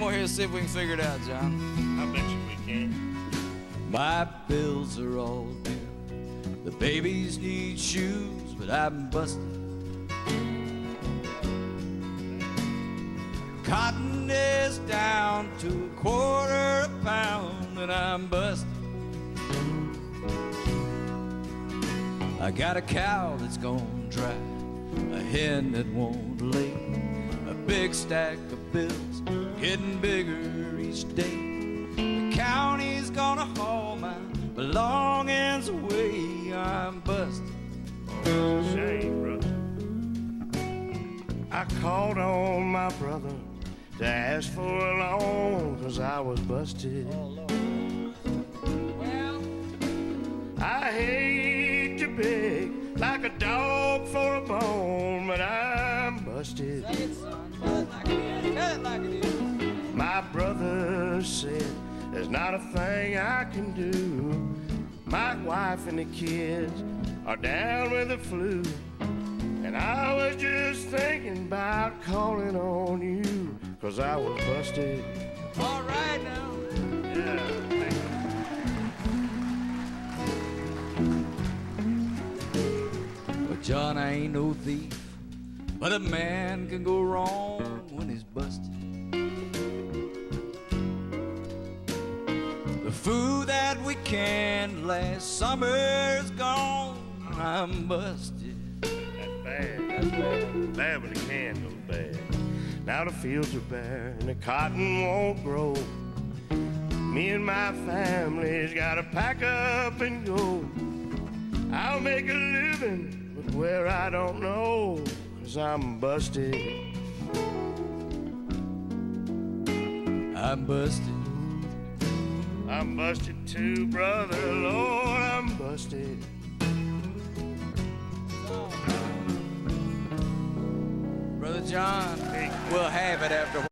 Come over here and see if we can figure it out, John. I bet you we can. My bills are all due. The babies need shoes, but I'm busted. Cotton is down to a quarter a pound, and I'm busted. I got a cow that's gone dry, a hen that won't lay, a big stack of bills getting bigger each day. The county's gonna haul my belongings away. I'm busted. Shame, brother. I called on my brother to ask for a loan cause I was busted. Well, I hate to beg like a dog for a bone, but I'm busted. My brother said there's not a thing I can do. My wife and the kids are down with the flu. And I was just thinking about calling on you, cause I was busted. All right now. Yeah. But John, I ain't no thief. But a man can go wrong when he's busted. The food that we canned last summer's gone. I'm busted. That's bad. That's bad. Bad when the can goes bad. Now the fields are bare and the cotton won't grow. Me and my family's gotta pack up and go. I'll make a living, but where I don't know, cause I'm busted. I'm busted. I'm busted too, brother. Lord, I'm busted. Brother John, we'll have it after.